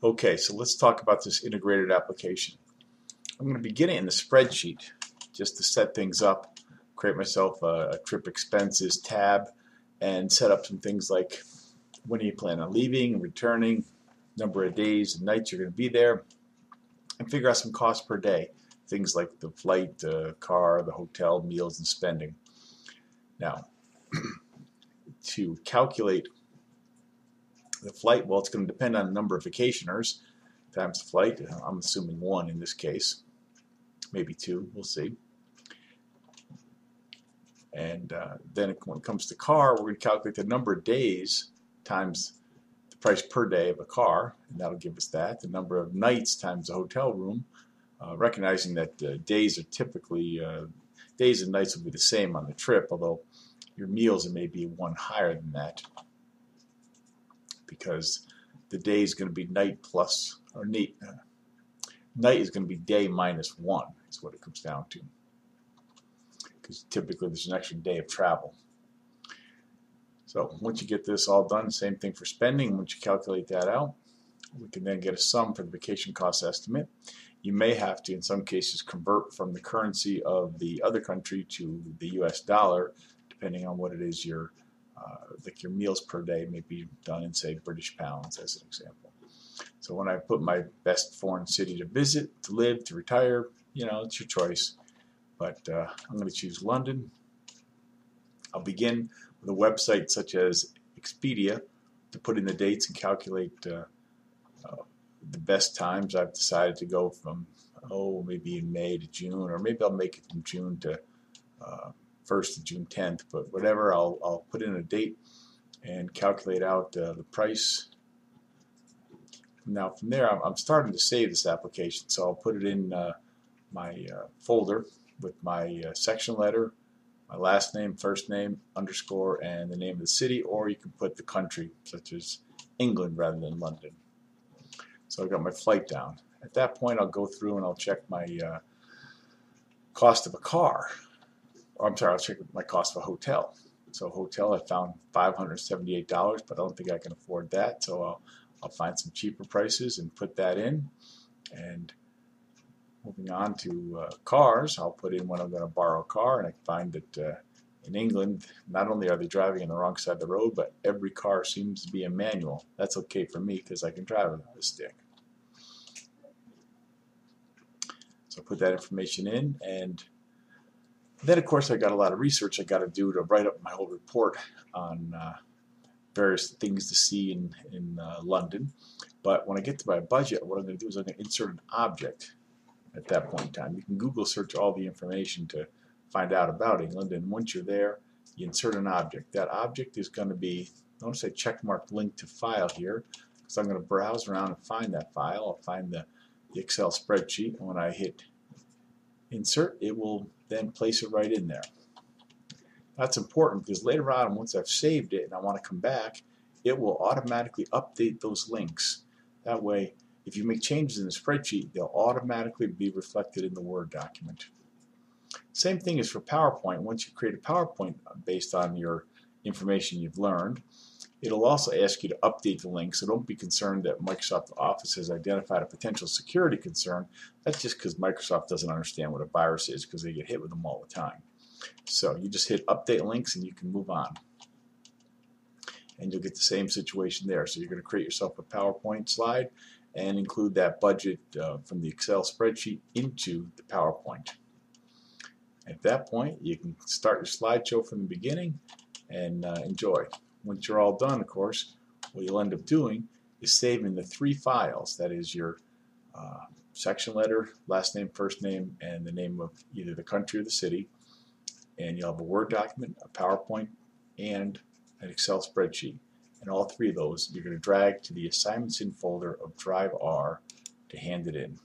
Okay, so let's talk about this integrated application. I'm going to begin it in the spreadsheet just to set things up, create myself a, a, trip expenses tab, and set up some things like when you plan on leaving returning, number of days and nights you're going to be there, and figure out some costs per day. Things like the flight, the car, the hotel, meals, and spending. Now, to calculate the flight, well, it's going to depend on the number of vacationers times the flight. I'm assuming one in this case, maybe two, we'll see. And uh, then when it comes to car, we're going to calculate the number of days times the price per day of a car, and that'll give us that. The number of nights times the hotel room, uh, recognizing that uh, days are typically, uh, days and nights will be the same on the trip, although your meals it may be one higher than that because the day is going to be night plus, or night, uh, night is going to be day minus one, is what it comes down to. Because typically there's an extra day of travel. So once you get this all done, same thing for spending. Once you calculate that out, we can then get a sum for the vacation cost estimate. You may have to, in some cases, convert from the currency of the other country to the U.S. dollar, depending on what it is you're uh, like your meals per day may be done in, say, British pounds, as an example. So when I put my best foreign city to visit, to live, to retire, you know, it's your choice. But uh, I'm going to choose London. I'll begin with a website such as Expedia to put in the dates and calculate uh, uh, the best times. I've decided to go from, oh, maybe in May to June, or maybe I'll make it from June to uh, 1st to June 10th, but whatever, I'll, I'll put in a date and calculate out uh, the price. Now from there, I'm, I'm, starting to save this application, so I'll put it in uh, my uh, folder with my uh, section letter, my last name, first name, underscore, and the name of the city, or you can put the country, such as England rather than London. So I got my flight down. At that point, I'll go through and I'll check my uh, cost of a car. I'm sorry, I'll check my cost of a hotel. So hotel, I found $578, but I don't think I can afford that. So I'll, I'll find some cheaper prices and put that in. And moving on to uh, cars, I'll put in when I'm going to borrow a car, and I find that uh, in England, not only are they driving on the wrong side of the road, but every car seems to be a manual. That's okay for me because I can drive with a stick. So I put that information in, and then, of course, I got a lot of research I got to do to write up my whole report on uh, various things to see in, in uh, London. But when I get to my budget, what I'm going to do is I'm going to insert an object at that point in time. You can Google search all the information to find out about England, and once you're there, you insert an object. That object is going to be, notice I checkmarked link to file here, because I'm going to browse around and find that file. I'll find the, the Excel spreadsheet, and when I hit insert, it will then place it right in there. That's important because later on, once I've saved it and I want to come back, it will automatically update those links. That way, if you make changes in the spreadsheet, they'll automatically be reflected in the Word document. Same thing is for PowerPoint. Once you create a PowerPoint uh, based on your information you've learned, It'll also ask you to update the link, so don't be concerned that Microsoft Office has identified a potential security concern. That's just because Microsoft doesn't understand what a virus is because they get hit with them all the time. So you just hit update links and you can move on. And you'll get the same situation there. So you're going to create yourself a PowerPoint slide and include that budget uh, from the Excel spreadsheet into the PowerPoint. At that point, you can start your slideshow from the beginning and uh, enjoy once you're all done, of course, what you'll end up doing is saving the three files. That is your uh, section letter, last name, first name, and the name of either the country or the city. And you'll have a Word document, a PowerPoint, and an Excel spreadsheet. And all three of those you're going to drag to the Assignments in folder of Drive R to hand it in.